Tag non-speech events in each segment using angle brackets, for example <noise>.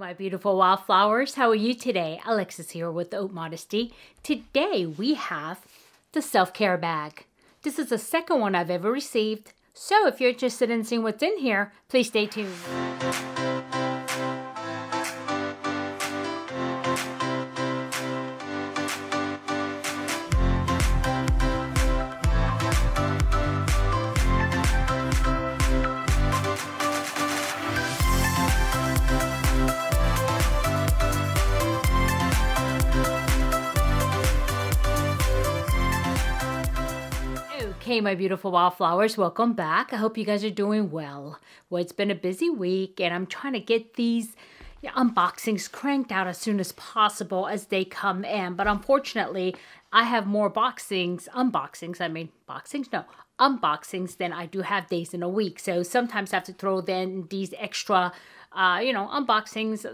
my beautiful wildflowers. How are you today? Alexis here with Haute Modesty. Today we have the self-care bag. This is the second one I've ever received. So if you're interested in seeing what's in here, please stay tuned. Okay, my beautiful wildflowers, welcome back. I hope you guys are doing well. Well, it's been a busy week and I'm trying to get these unboxings cranked out as soon as possible as they come in. But unfortunately, I have more boxings, unboxings, I mean, boxings? No, unboxings than I do have days in a week. So sometimes I have to throw in these extra, uh, you know, unboxings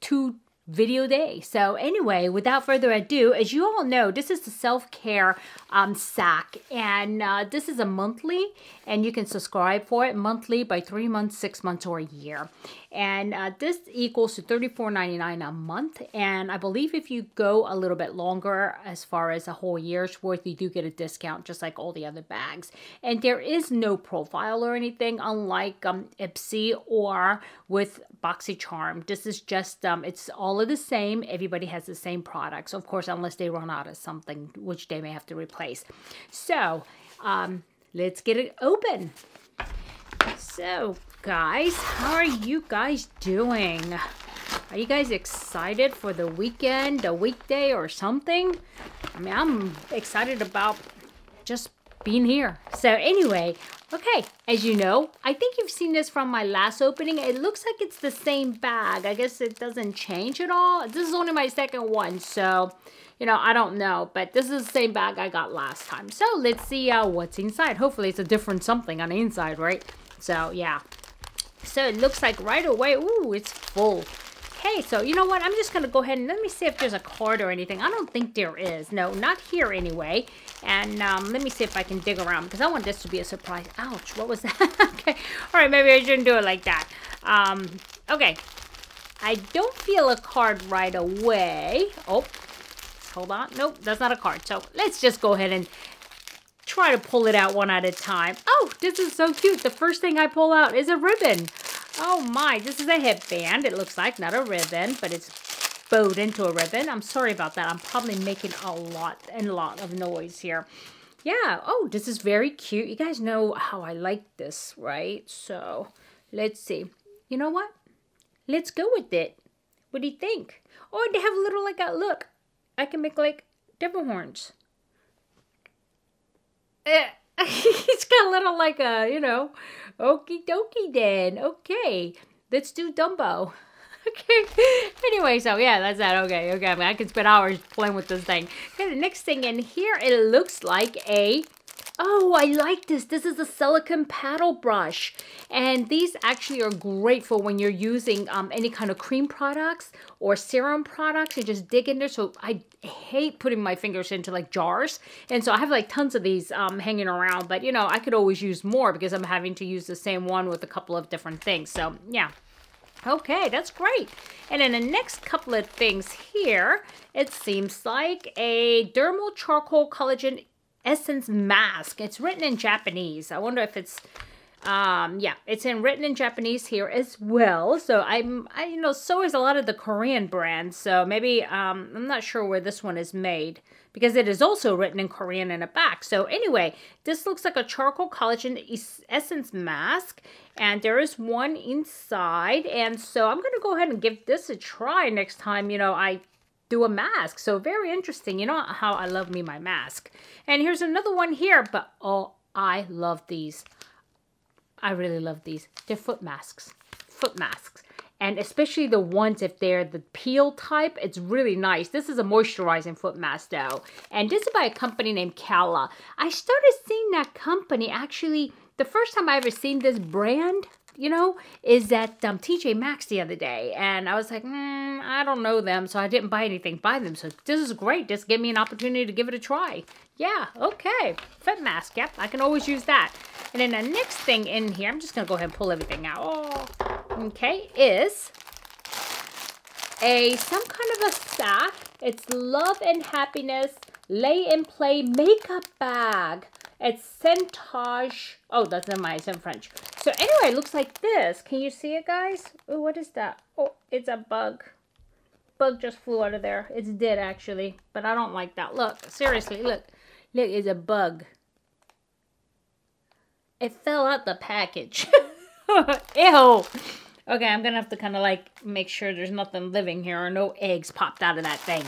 two video day. So anyway, without further ado, as you all know, this is the self-care um, sack and uh, this is a monthly and you can subscribe for it monthly by three months, six months, or a year. And uh, this equals to $34.99 a month. And I believe if you go a little bit longer, as far as a whole year's worth, you do get a discount, just like all the other bags. And there is no profile or anything, unlike um, Ipsy or with BoxyCharm. This is just, um, it's all of the same. Everybody has the same products, of course, unless they run out of something, which they may have to replace. So, um, let's get it open. So, guys, how are you guys doing? Are you guys excited for the weekend, a weekday, or something? I mean, I'm excited about just being here. So anyway, okay, as you know, I think you've seen this from my last opening. It looks like it's the same bag. I guess it doesn't change at all. This is only my second one, so, you know, I don't know. But this is the same bag I got last time. So let's see uh, what's inside. Hopefully it's a different something on the inside, right? So, yeah. So it looks like right away, ooh, it's full. Okay, so you know what? I'm just going to go ahead and let me see if there's a card or anything. I don't think there is. No, not here anyway. And um, let me see if I can dig around because I want this to be a surprise. Ouch, what was <laughs> that? okay, all right, maybe I shouldn't do it like that. Um, okay, I don't feel a card right away. Oh, hold on. Nope, that's not a card. So let's just go ahead and try to pull it out one at a time. Oh, this is so cute. The first thing I pull out is a ribbon. Oh my, this is a headband. It looks like not a ribbon, but it's bowed into a ribbon. I'm sorry about that. I'm probably making a lot and lot of noise here. Yeah, oh, this is very cute. You guys know how I like this, right? So, let's see. You know what? Let's go with it. What do you think? Oh, they have a little like a, look, I can make like devil horns. <laughs> It's got a little like a, you know, okie dokie then. Okay, let's do Dumbo. <laughs> Okay. Anyway, so yeah, that's that. Okay, okay. I, mean, I can spend hours playing with this thing. Okay, the next thing in here, it looks like a Oh, I like this. This is a silicone paddle brush. And these actually are great for when you're using um, any kind of cream products or serum products. You just dig in there. So I hate putting my fingers into like jars. And so I have like tons of these um, hanging around. But, you know, I could always use more because I'm having to use the same one with a couple of different things. So, yeah. Okay, that's great. And then the next couple of things here, it seems like a dermal charcoal collagen Essence Mask. It's written in Japanese. I wonder if it's, um, yeah, it's in written in Japanese here as well. So I'm, I, you know, so is a lot of the Korean brands. So maybe, um, I'm not sure where this one is made because it is also written in Korean in the back. So anyway, this looks like a charcoal collagen essence mask and there is one inside. And so I'm to go ahead and give this a try next time, you know, I do a mask. So very interesting. You know how I love me my mask. And here's another one here, but oh, I love these. I really love these. They're foot masks. Foot masks. And especially the ones if they're the peel type, it's really nice. This is a moisturizing foot mask though. And this is by a company named Kala. I started seeing that company actually, the first time I ever seen this brand, you know, is at um, TJ Maxx the other day. And I was like, mm, I don't know them, so I didn't buy anything by them. So this is great. Just give me an opportunity to give it a try. Yeah, okay. Foot mask, yep, I can always use that. And then the next thing in here, I'm just going to go ahead and pull everything out. Oh, okay, is a some kind of a sack. It's love and happiness lay and play makeup bag. It's Centage. Oh, that's in my, it's in French. So anyway, it looks like this. Can you see it, guys? Oh, what is that? Oh, it's a bug. Bug just flew out of there. It's dead, actually. But I don't like that. Look, seriously, look. Look, it's a bug. It fell out the package. <laughs> Ew. Okay, I'm gonna have to kind of like make sure there's nothing living here or no eggs popped out of that thing.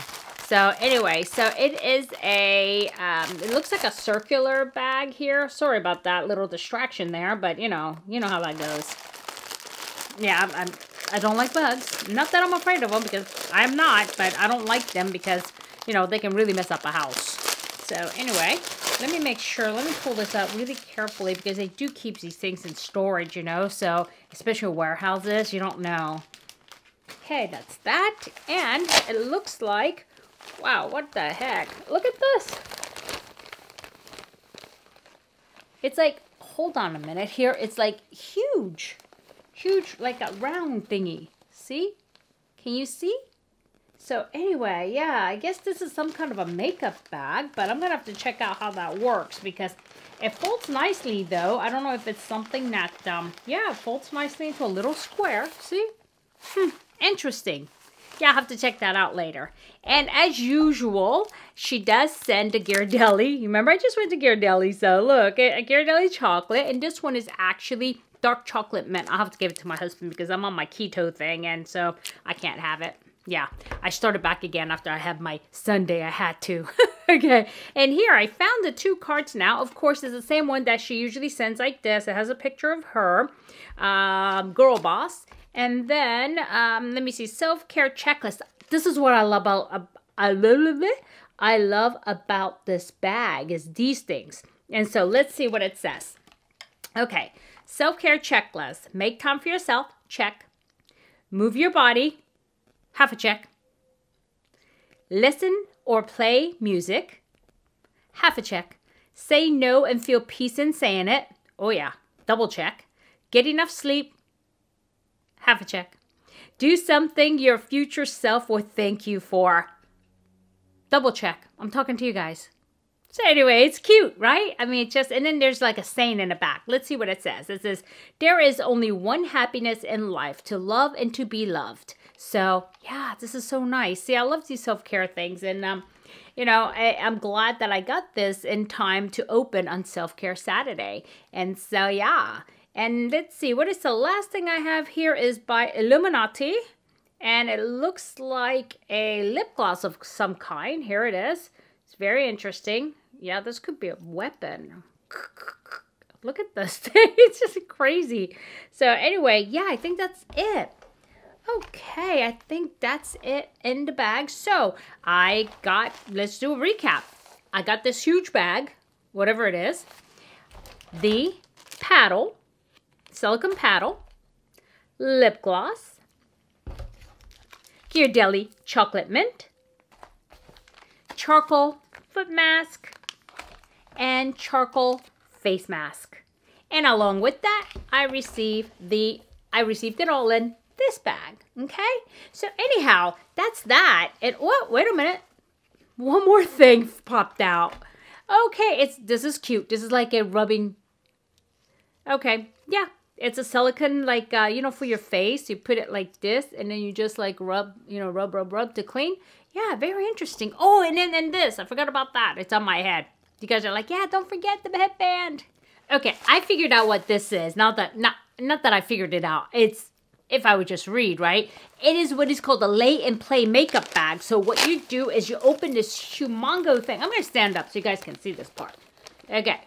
So anyway, so it is a, um, it looks like a circular bag here. Sorry about that little distraction there, but you know, you know how that goes. Yeah, I'm, I'm I don't like bugs. Not that I'm afraid of them because I'm not, but I don't like them because, you know, they can really mess up a house. So anyway, let me make sure, let me pull this out really carefully because they do keep these things in storage, you know, so especially warehouses, you don't know. Okay, that's that. And it looks like Wow, what the heck? Look at this. It's like, hold on a minute here. It's like huge. Huge, like a round thingy. See? Can you see? So anyway, yeah, I guess this is some kind of a makeup bag, but I'm going to have to check out how that works because it folds nicely though. I don't know if it's something that, um, yeah, folds nicely into a little square. See? Hmm, interesting yeah, I'll have to check that out later. And as usual, she does send a Ghirardelli. You Remember, I just went to Ghirardelli, so look, a Ghirardelli chocolate. And this one is actually dark chocolate mint. I'll have to give it to my husband because I'm on my keto thing, and so I can't have it. Yeah, I started back again after I had my Sunday. I had to. <laughs> okay, and here I found the two cards now. Of course, it's the same one that she usually sends like this. It has a picture of her, um, Girl Boss, and then, um, let me see, self-care checklist. This is what I love about, uh, I love. I love about this bag is these things. And so let's see what it says. Okay, self-care checklist. Make time for yourself, check. Move your body, half a check. Listen or play music, half a check. Say no and feel peace in saying it. Oh yeah, double check. Get enough sleep, half a check. Do something your future self will thank you for. Double check. I'm talking to you guys. So anyway, it's cute, right? I mean, it's just, and then there's like a saying in the back. Let's see what it says. It says, there is only one happiness in life, to love and to be loved. So yeah, this is so nice. See, I love these self-care things. And, um, you know, I, am glad that I got this in time to open on Self-Care Saturday. And so, yeah, and let's see, what is the last thing I have here is by Illuminati. And it looks like a lip gloss of some kind. Here it is. It's very interesting. Yeah, this could be a weapon. Look at this <laughs> thing. it's just crazy. So anyway, yeah, I think that's it. Okay, I think that's it in the bag. So I got, let's do a recap. I got this huge bag, whatever it is. The paddle, silicone paddle, lip gloss, Ghirardelli chocolate mint, charcoal foot mask, and charcoal face mask. And along with that, I received the I received it all in this bag. Okay? So anyhow, that's that. And what wait a minute. One more thing popped out. Okay, it's this is cute. This is like a rubbing. Okay, yeah, it's a silicone like uh, you know for your face you put it like this and then you just like rub you know rub rub rub to clean. Yeah very interesting. Oh and then and this i forgot about that. It's on my head. You guys are like yeah don't forget the headband. Okay i figured out what this is. Not that not not that i figured it out. It's if i would just read right? It is what is called a lay and play makeup bag. So what you do is you open this humongo thing. I'm gonna stand up so you guys can see this part. Okay.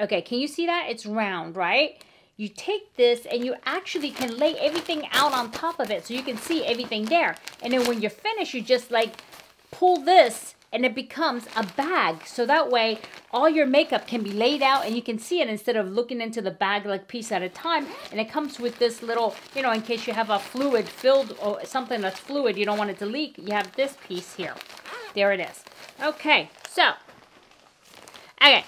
Okay can you see that? It's round right you take this and you actually can lay everything out on top of it so you can see everything there. And then when you're finished, you just like pull this and it becomes a bag. So that way all your makeup can be laid out and you can see it instead of looking into the bag like piece at a time. And it comes with this little, you know, in case you have a fluid filled or something that's fluid, you don't want it to leak, you have this piece here. There it is. Okay, so, okay.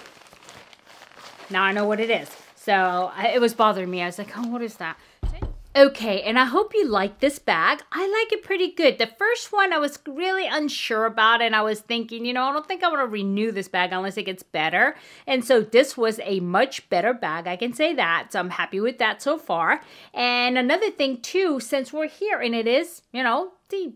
Now I know what it is. So I, it was bothering me. I was like, oh, what is that? Okay, and I hope you like this bag. I like it pretty good. The first one I was really unsure about, and I was thinking, you know, I don't think I want to renew this bag unless it gets better. And so this was a much better bag, I can say that. So I'm happy with that so far. And another thing, too, since we're here and it is, you know, the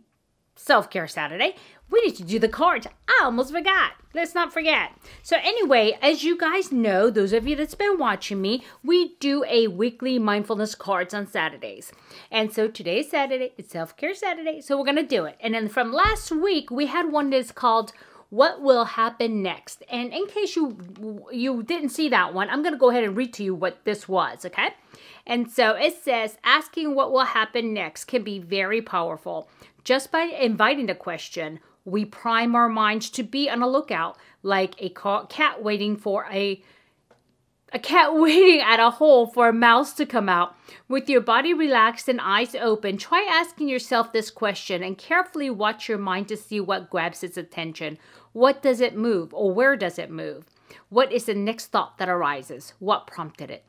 self care Saturday, we need to do the cards. I almost forgot. Let's not forget. So, anyway, as you guys know, those of you that's been watching me, we do a weekly mindfulness cards on Saturdays. And so today's Saturday, it's self care Saturday. So, we're going to do it. And then from last week, we had one that's called what will happen next and in case you you didn't see that one i'm going to go ahead and read to you what this was okay and so it says asking what will happen next can be very powerful just by inviting the question we prime our minds to be on a lookout like a cat waiting for a a cat <laughs> waiting at a hole for a mouse to come out. With your body relaxed and eyes open, try asking yourself this question and carefully watch your mind to see what grabs its attention. What does it move or where does it move? What is the next thought that arises? What prompted it?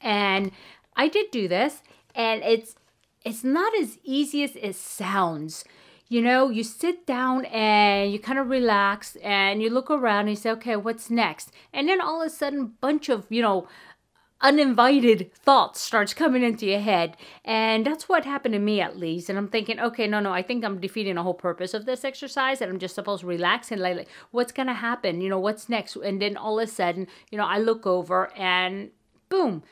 And I did do this and it's it's not as easy as it sounds you know, you sit down and you kind of relax and you look around and you say, okay, what's next? And then all of a sudden, bunch of, you know, uninvited thoughts starts coming into your head. And that's what happened to me at least. And i'm thinking okay no no i think i'm defeating the whole purpose of this exercise and i'm just supposed to relax and like what's gonna happen? You know what's next? And then all of a sudden you know i look over and boom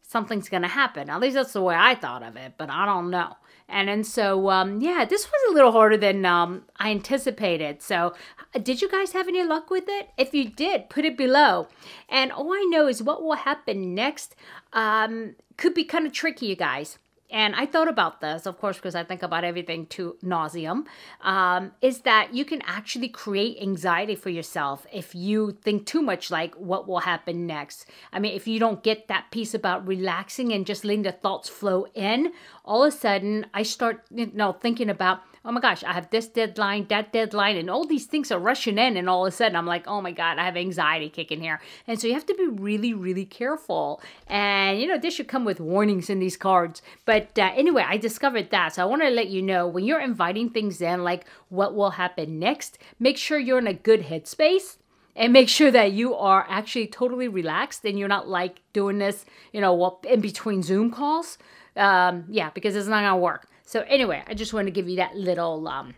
something's gonna happen. At least that's the way i thought of it but i don't know and and so um, yeah, this was a little harder than um, I anticipated. So, did you guys have any luck with it? If you did, put it below. And all I know is what will happen next um, could be kind of tricky, you guys and I thought about this, of course, because I think about everything to nauseum, um, is that you can actually create anxiety for yourself if you think too much like what will happen next. I mean, if you don't get that piece about relaxing and just letting the thoughts flow in, all of a sudden I start, you know, thinking about oh my gosh, I have this deadline, that deadline, and all these things are rushing in. And all of a sudden, I'm like, oh my God, I have anxiety kicking here. And so you have to be really, really careful. And, you know, this should come with warnings in these cards. But uh, anyway, I discovered that. So I want to let you know when you're inviting things in, like what will happen next, make sure you're in a good headspace and make sure that you are actually totally relaxed and you're not like doing this, you know, in between Zoom calls. Um, yeah, because it's not gonna work. So anyway, I just want to give you that little um,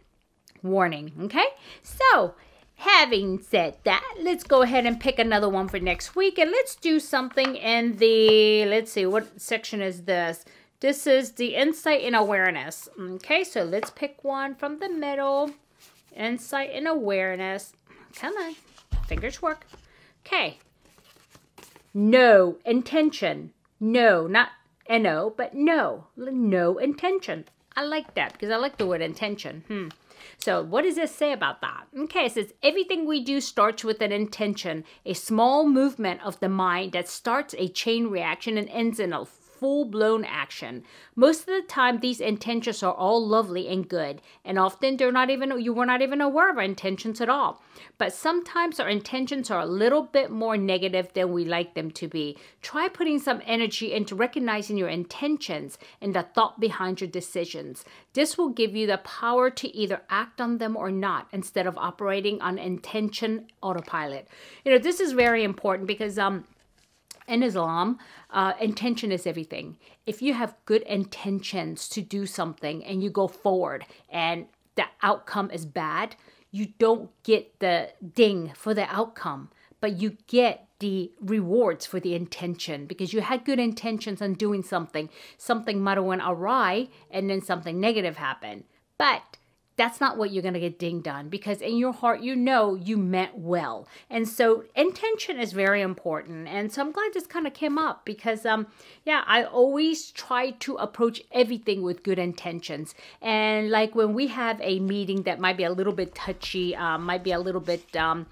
warning, okay? So having said that, let's go ahead and pick another one for next week. And let's do something in the, let's see, what section is this? This is the insight and awareness. Okay, so let's pick one from the middle. Insight and awareness. Come on, fingers work. Okay. No intention. No, not N-O, but no. No intention. I like that because I like the word intention. Hmm. So, what does this say about that? Okay, it says everything we do starts with an intention, a small movement of the mind that starts a chain reaction and ends in a full blown action. Most of the time, these intentions are all lovely and good, and often they're not even you were not even aware of our intentions at all. But sometimes our intentions are a little bit more negative than we like them to be. Try putting some energy into recognizing your intentions and the thought behind your decisions. This will give you the power to either act on them or not instead of operating on intention autopilot. You know, this is very important because um in Islam, uh, intention is everything. If you have good intentions to do something and you go forward and the outcome is bad, you don't get the ding for the outcome, but you get the rewards for the intention because you had good intentions on doing something. Something might have went awry and then something negative happened. But that's not what you're going to get dinged on because in your heart you know you meant well. And so intention is very important. And so i'm glad this kind of came up because um yeah i always try to approach everything with good intentions. And like when we have a meeting that might be a little bit touchy um, might be a little bit um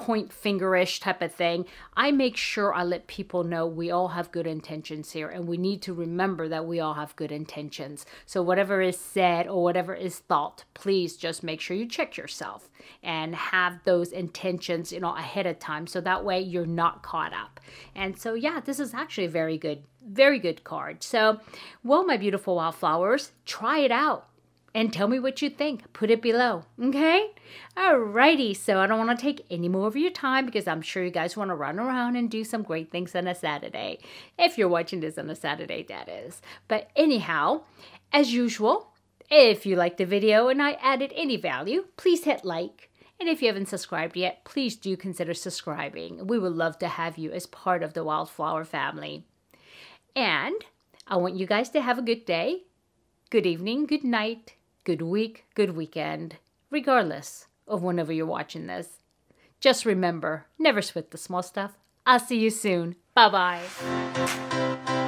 point fingerish type of thing. I make sure I let people know we all have good intentions here and we need to remember that we all have good intentions. So whatever is said or whatever is thought, please just make sure you check yourself and have those intentions, you know, ahead of time so that way you're not caught up. And so yeah, this is actually a very good very good card. So, well, my beautiful wildflowers, try it out and tell me what you think. Put it below, okay? Alrighty, so I don't want to take any more of your time because I'm sure you guys want to run around and do some great things on a Saturday. If you're watching this on a Saturday, that is. But anyhow, as usual, if you liked the video and I added any value, please hit like. And if you haven't subscribed yet, please do consider subscribing. We would love to have you as part of the Wildflower family. And I want you guys to have a good day, good evening, good night, good week, good weekend, regardless of whenever you're watching this. Just remember, never sweat the small stuff. I'll see you soon. Bye bye.